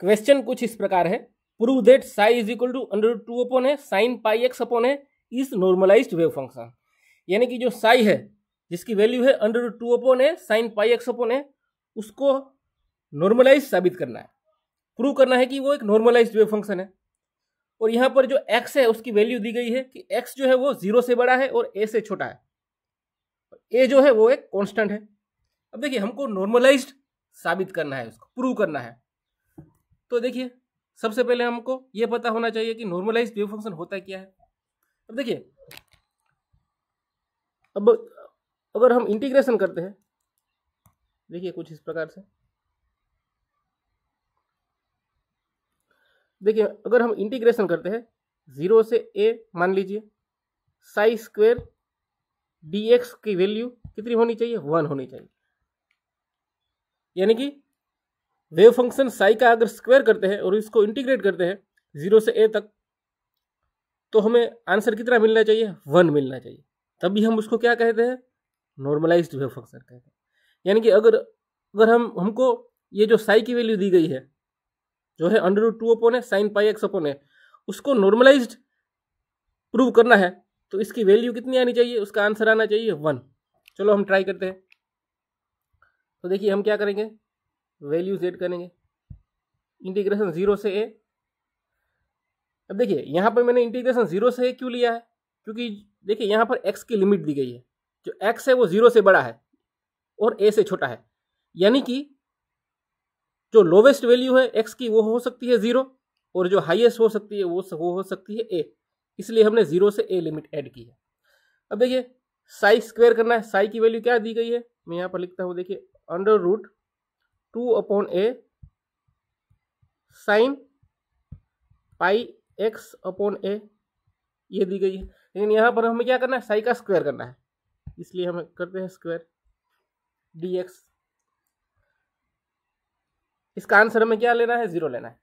Question कुछ इस प्रकार है। Prove that psi is equal to under two upon a sine pi x upon a is normalised wave function यानी कि जो साई है, जिसकी वैल्यू है under two upon a sine pi x upon a, उसको नॉर्मलाइज साबित करना है। प्रूव करना है कि वो एक नॉर्मलाइज्ड वेव फ़ंक्शन है। और यहाँ पर जो एक्स है, उसकी वैल्यू दी गई है कि एक्स जो है वो ज़ीरो से बड़ा है और ए से छोटा है। ए जो है वो एक कांस्टेंट है। अब देखिए, हमको नॉर्मलाइज्ड साबित करना है उसको, प्रूव करना है। तो देखिए, सबसे पहले हमको ये पता होना चाहिए कि नॉर्मलाइज वेव फ़ंक्शन होता क्या है। अब देखिए, अब अगर हम इंटीग्रेशन करते हैं, देखिए कुछ इस प्रकार से। देखिए, अगर हम इंटीग्रेशन करते हैं ज़ीरो से ए मान लीजिए साई स्क्वेयर डी की वैल्यू कितनी होनी चाहिए? वन होनी चाहिए। यानी कि वेव फ़ंक्शन साई का अगर स्क्वायर करते हैं और इसको इंटीग्रेट करते हैं, ज़ीरो से ए तक तो हमें आंसर कितना मिलना चाहिए, वन मिलना चाहिए। तभी हम उसको क्या कहते हैं? नॉर्मलाइज्ड वेव फ़ंक्शन कहते हैं। यानी कि अगर अगर हम, हमको ये जो साई की वैल्यू दी गई है, जो है अंडर रूट टू ओपोन है साइन पाई एक्स ओपोन है उसको नॉर्मलाइज्ड प्रूव करना है तो इसकी वैल्यू कितनी आनी चाहिए? उसका आंसर आना चाहिए वन। चलो हम ट्राई करते हैं। तो देखिए हम क्या करेंगे? वैल्यूज़ एड करेंगे। इंटीग्रेशन ज़ीरो से ए। अब देखिए, यहाँ पर मैंने इंटीग्रेशन ज़ीरो से ए क्यों लिया है? क्योंकि देखिए, यहाँ पर एक्स की लिमिट दी गई है। जो एक्स है वो ज़ीरो से बड़ा है और ए से छोटा है। यानी कि जो लोवेस्ट वैल्यू है एक्स की, वो हो सकती है ज़ीरो और जो हाईएस्ट हो सकती है, वो वो हो सकती है ए इसलिए हमने ज़ीरो से ए लिमिट ऐड की है। अब देखिए साई स्क्वेयर करना है। साई की वैल्यू क्या दी गई है? मैं यहाँ पर लिखता हूँ, देखिए under root two upon a sine pi x upon a, ये दी गई है। लेकिन यहाँ पर हमें क्या करना है? साई का स्क्वायर करना है। इसलिए हम करते हैं स्क्वायर डी एक्स इसका आंसर हमें क्या लेना है? ज़ीरो लेना है।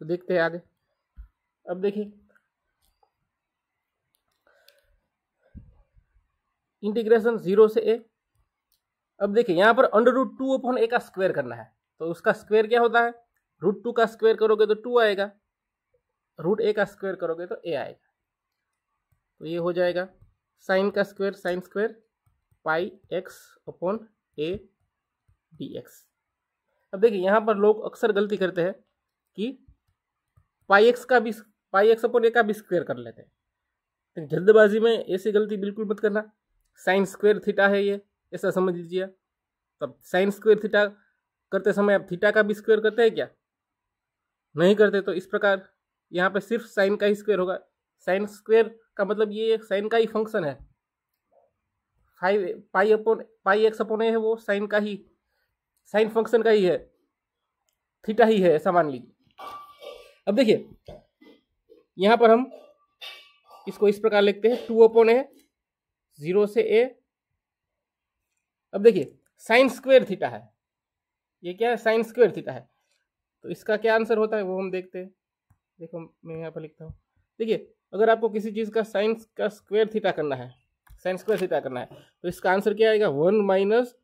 तो देखते हैं आगे। अब देखिए। इंटीग्रेशन ज़ीरो से ए अब देखिए, यहाँ पर under root two upon a का स्क्वायर करना है। तो उसका स्क्वायर क्या होता है? रूट टू का स्क्वायर करोगे तो टू आएगा। रूट ए का स्क्वायर करोगे तो ए आएगा। तो ये हो जाएगा साइन का square sine square pi x upon a d x अब देखिए, यहाँ पर लोग अक्सर गलती करते हैं कि पाई एक्स का भी पाई एक्स अपॉन ए का भी स्क्वायर कर लेते हैं। जल्दबाजी में ऐसी गलती बिल्कुल मत करना। साइन स्क्वायर थीटा है ये। ऐसा समझ लीजिए। तब साइन स्क्वायर थीटा करते समय आप थीटा का भी स्क्वेयर करते हैं क्या? नहीं करते तो इस प्रकार यहाँ पे सिर्फ़ साइन का ही स्क्वायर होगा। साइन स्क्वायर का मतलब ये साइन का ही फ़ंक्शन है। Five pi upon pi x upon a है वो साइन का ही साइन फ़ंक्शन का ही है। थीटा ही है, ऐसा मान लीजिए। अब देखिए, यहाँ पर हम इसको इस प्रकार लिखते हैं। टू अपॉन ए ज़ीरो से ए अब देखिए साइन स्क्वेयर थीटा है। ये क्या है? साइन स्क्वेयर थीटा है। तो इसका क्या आंसर होता है वो हम देखते हैं। देखो, मैं यहाँ पर लिखता हूँ। देखिए, अगर आपको किसी चीज़ का साइन का स्क्वेयर थीटा करना है साइन स्क्वेयर थीटा करना है तो इसका आंसर क्या आएगा? One minus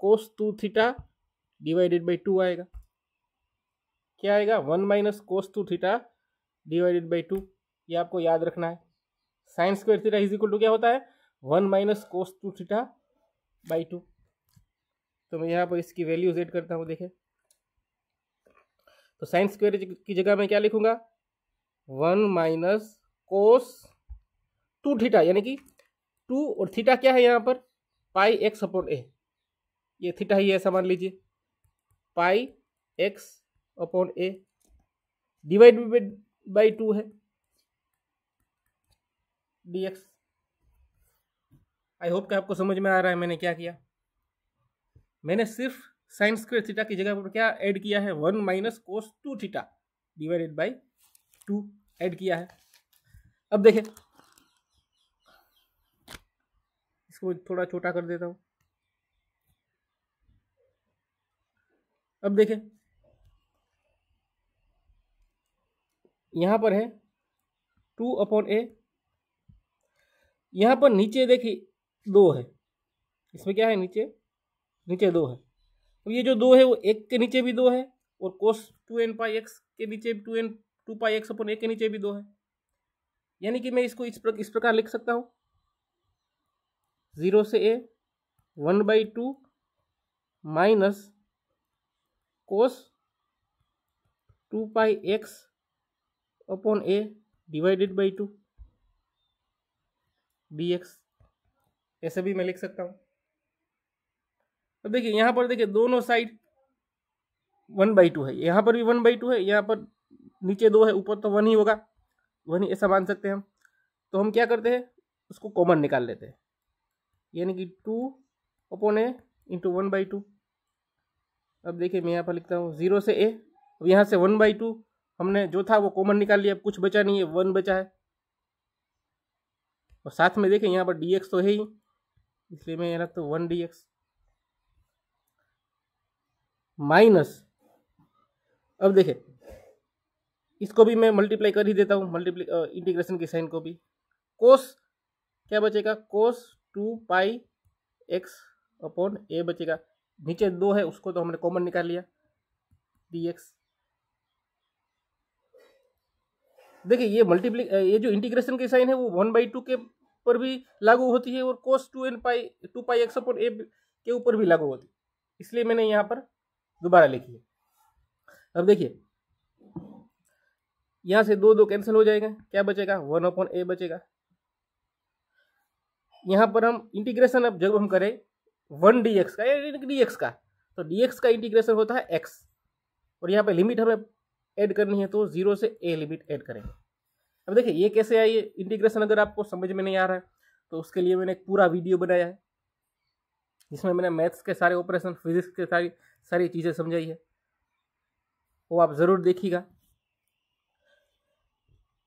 cos two theta divided by two आएगा। क्या आएगा? One minus cos two theta divided by two ये आपको याद रखना है। Sine square theta is equal to क्या होता है? One minus cos two theta by two तो मैं यहाँ पर इसकी वैल्यूज़ एड करता हूँ, देखें। तो साइन स्क्वायर की जगह मैं क्या लिखूँगा? One minus cos two theta यानी कि टू और थीटा क्या है यहाँ पर? पाई एक्स अपॉन ए ये थीटा ही है समझ लीजिए। Pi x upon a divide by two है। डी एक्स आई होप कि आपको समझ में आ रहा है मैंने क्या किया। मैंने सिर्फ़ साइन स्क्वेयर थीटा की जगह पर क्या ऐड किया है? One minus cos two theta divided by two add किया है। अब देखें। इसको थोड़ा छोटा कर देता हूँ। अब देखें। यहाँ पर है टू अपॉन ए यहाँ पर नीचे देखिए, दो है। इसमें क्या है नीचे? नीचे दो है। तो ये जो दो है वो एक के नीचे भी दो है और cos two n pi x के नीचे two n two pi x upon एक के नीचे भी दो है। यानी कि मैं इसको इस प्रकार इस प्रकार लिख सकता हूँ। ज़ीरो से a one by two minus cos two pi x upon a divided by two d x ऐसे भी मैं लिख सकता हूँ। अब देखिए, यहाँ पर देखिए, दोनों साइड वन बाई टू है। यहाँ पर भी वन बाई टू है, यहाँ पर नीचे दो है, ऊपर तो वन ही होगा। वन ही ऐसा मान सकते हैं हम। तो हम क्या करते हैं? उसको कॉमन निकाल लेते हैं। यानी कि two upon a into one by two अब देखिए, मैं यहाँ पर लिखता हूँ ज़ीरो से ए अब यहाँ से वन बाई टू हमने जो था वो कॉमन निकाल लिया, अब कुछ बचा नहीं है वन बचा है। और साथ में देखें यहाँ पर डी एक्स तो है ही, इसलिए मैं यहाँ रखता हूँ वन डी एक्स माइनस। अब देखें, इसको भी मैं मल्टीप्लाई कर ही देता हूँ मल्टीप्लाई इंटीग्रेशन की साइन को भी। कोस क्या बचेगा? Cos two pi x upon a बचेगा। नीचे दो है, उसको तो हमने कॉमन निकाल लिया डी एक्स देखिए ये मल्टीप्ली ये जो इंटीग्रेशन की साइन है, वो वन बाई टू के पर भी लागू होती है और cos two n pi two pi x upon a के ऊपर भी लागू होती है। इसलिए मैंने यहाँ पर दोबारा लिखिए। अब देखिए। यहाँ से दो दो कैंसिल हो जाएगा। क्या बचेगा? वन अपॉन ए बचेगा। यहाँ पर हम इंटीग्रेशन अब जब हम करें, वन डी एक्स का डी एक्स का तो डी एक्स का इंटीग्रेशन होता है एक्स और यहाँ पे लिमिट हमें ऐड करनी है तो ज़ीरो से ए लिमिट ऐड करेंगे। अब देखिए, ये कैसे आई इंटीग्रेशन अगर आपको समझ में नहीं आ रहा है तो उसके लिए मैंने एक पूरा वीडियो बनाया है, जिसमें मैंने मैथ्स के सारे ऑपरेशन फिजिक्स के सारी सारी चीज़ें समझाई है। वो आप ज़रूर देखिएगा।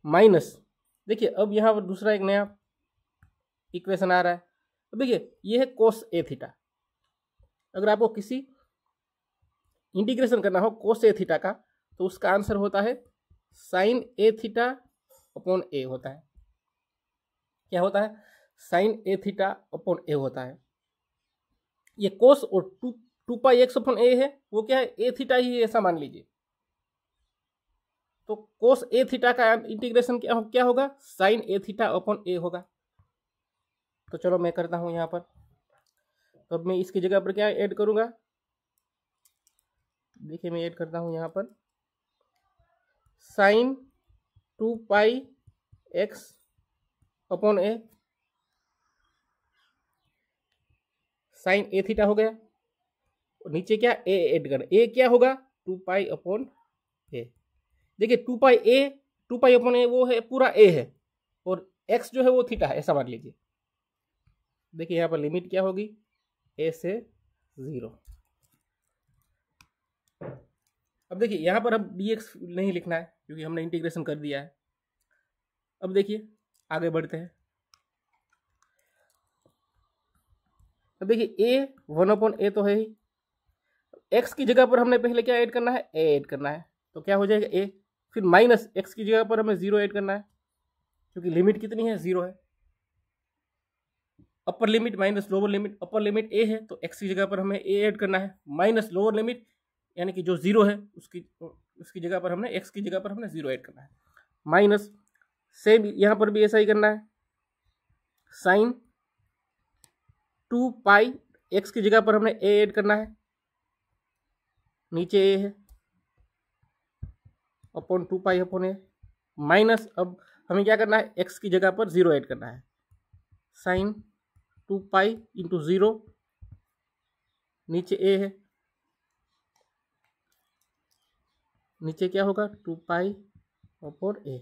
माइनस, देखिए, अब यहाँ पर दूसरा एक नया इक्वेशन आ रहा है। अब देखिए, ये है कोस ए थीटा अगर आपको किसी इंटीग्रेशन करना हो कोस ए थीटा का तो उसका आंसर होता है sine a theta upon a होता है। क्या होता है? Sine a theta upon a होता है। ये कोस और two two pi x upon a है वो क्या है? ए थीटा ही ऐसा मान लीजिए। तो कोस ए थीटा का इंटीग्रेशन क्या हो, क्या होगा? Sine a theta upon a होगा। तो चलो मैं करता हूँ यहाँ पर। तो अब मैं इसकी जगह पर क्या ऐड करूँगा? देखिए मैं ऐड करता हूँ यहाँ पर। Sine two pi x upon a. Sine a theta हो गया। नीचे क्या ए एड करना ए क्या होगा? टू पाई अपॉन ए देखिए two pi a two pi upon a वो है, पूरा ए है। और एक्स जो है वो थीटा है, ऐसा मान लीजिए। देखिए, यहाँ पर लिमिट क्या होगी? ए से ज़ीरो अब देखिए, यहाँ पर अब डी एक्स नहीं लिखना है, क्योंकि हमने इंटीग्रेशन कर दिया है। अब देखिए, आगे बढ़ते हैं। अब देखिए ए वन अपॉन ए तो है ही। एक्स की जगह पर हमने पहले क्या ऐड करना है? ए ऐड करना है। तो क्या हो जाएगा? ए फिर माइनस एक्स की जगह पर हमें ज़ीरो ऐड करना है। क्योंकि लिमिट कितनी है? ज़ीरो है। Upper limit minus lower limit upper limit a है तो एक्स की जगह पर हमें ए ऐड करना है। माइनस लोअर लिमिट यानी कि जो ज़ीरो है, उसकी उसकी जगह पर हमने एक्स की जगह पर हमने ज़ीरो ऐड करना है। माइनस सेम यहाँ पर भी ऐसा ही करना है। साइन टू पाई एक्स की जगह पर हमने ए ऐड करना है। नीचे ए है। Upon two pi upon a. Minus अब हमें क्या करना है? एक्स की जगह पर ज़ीरो ऐड करना है। Sine two pi into zero. नीचे ए है। नीचे क्या होगा? Two pi upon a.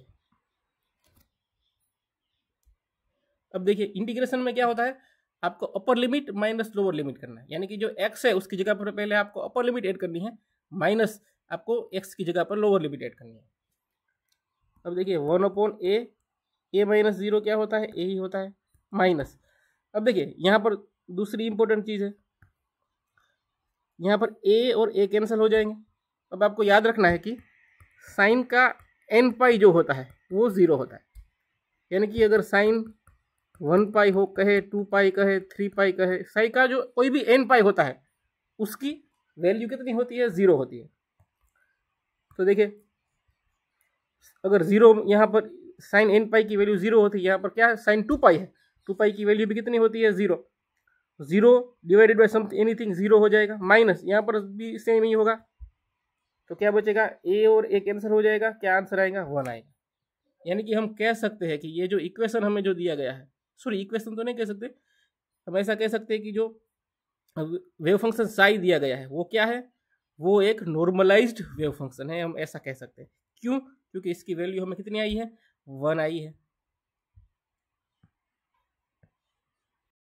अब देखिए, इंटीग्रेशन में क्या होता है? आपको upper limit minus lower limit करना है। यानी कि जो एक्स है, उसकी जगह पर पहले आपको अपर लिमिट ऐड करनी है माइनस आपको एक्स की जगह पर लोअर लिमिट ऐड करनी है। अब देखिए one upon a a minus zero क्या होता है? ए ही होता है माइनस अब देखिए, यहाँ पर दूसरी इंपॉर्टेंट चीज़ है। यहाँ पर ए और ए कैंसिल हो जाएँगे। अब आपको याद रखना है कि साइन का एन पाई जो होता है, वो ज़ीरो होता है। यानी कि अगर साइन वन पाई हो कहे, टू पाई कहे, थ्री पाई कहे साई का जो कोई भी एन पाई होता है, उसकी वैल्यू कितनी होती है? ज़ीरो होती है। तो देखिए, अगर ज़ीरो यहाँ पर साइन एन पाई की वैल्यू ज़ीरो होती है, यहाँ पर क्या है? साइन टू पाई है। टू पाई की वैल्यू भी कितनी होती है? Zero zero divided by something anything zero हो जाएगा। माइनस यहाँ पर भी सेम ही होगा। तो क्या बचेगा? ए और एक आंसर हो जाएगा। क्या आंसर आएगा? वन आएगा। यानी कि हम कह सकते हैं कि ये जो इक्वेशन हमें जो दिया गया है सॉरी इक्वेशन तो नहीं कह सकते। हम ऐसा कह सकते हैं कि जो वेव फ़ंक्शन साई दिया गया है, वो क्या है? वो एक नॉर्मलाइज्ड वेव फ़ंक्शन है, हम ऐसा कह सकते हैं। क्यों? क्योंकि इसकी वैल्यू हमें कितनी आई है? वन आई है।